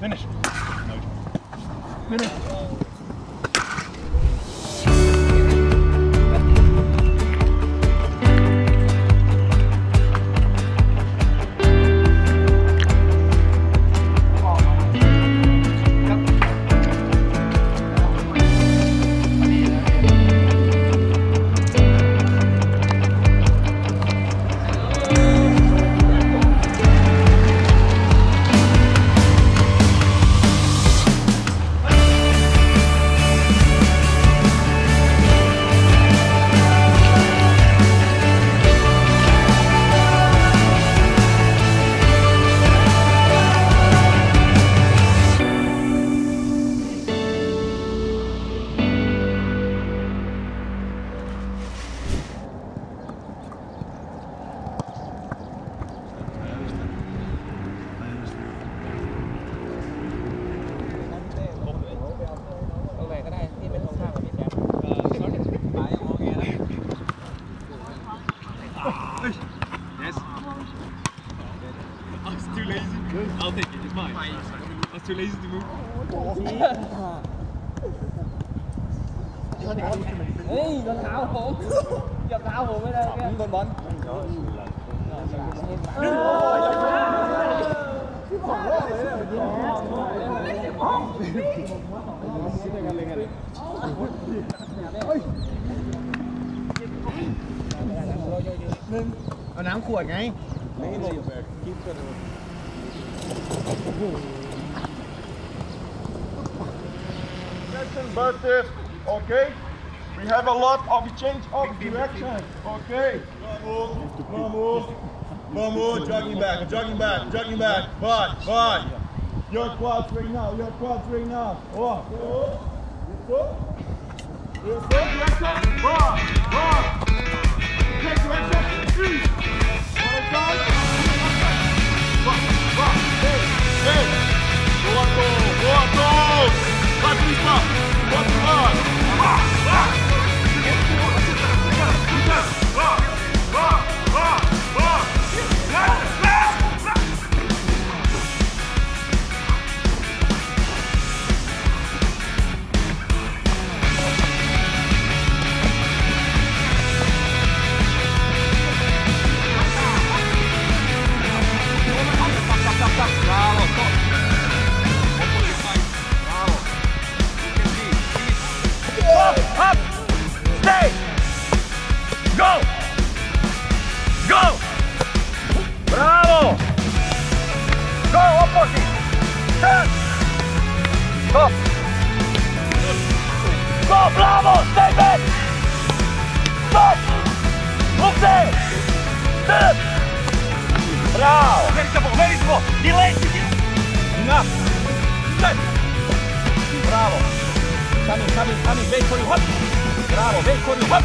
Finish. Finish. too lazy to move. Ê, con tháo hồn Dọc tháo hồn ở đây kìa. Con bắn Đúng rồi Cái phòng đó đấy là Nên Nó nắm khuẩn ngay Keep it ง Attention, Bertif. Okay? We have a lot of change of direction. Okay? Vamos, vamos, vamos, jogging back, jogging back, jogging back. But, but, your quads right now, your quads right now. Oh, oh, oh. Sir, direction. Bar, bar. Take direction. Three. Aymen! Stop! Upte! Trp! Bravo! Overi smo, overi smo! I leti ti! Na! Trp! Bravo! Sami, sami, sami, bej koriju, hop! Bravo, bej koriju, hop!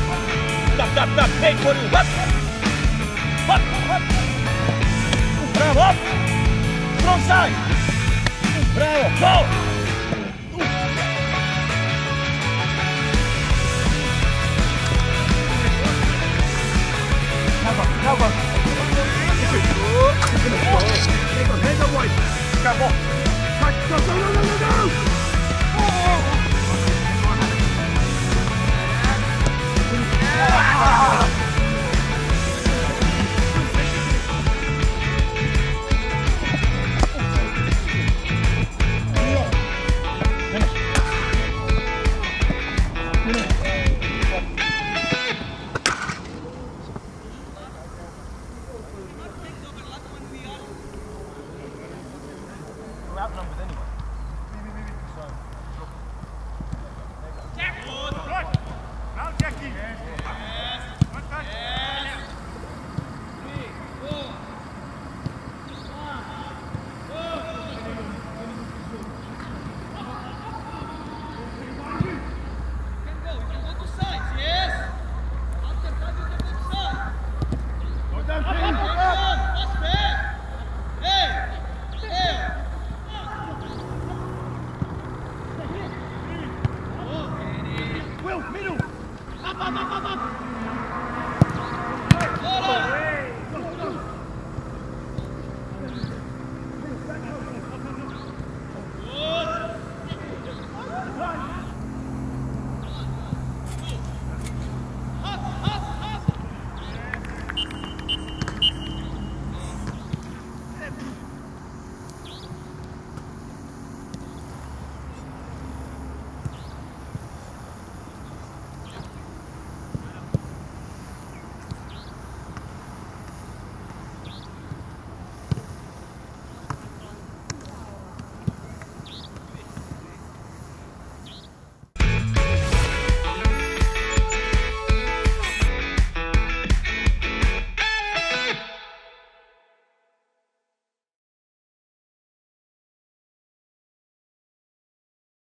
Tap, tap, tap, bej koriju, hop! Hop, hop! Bravo, hop! Strong side! Bravo, go! Outnumbered anyway.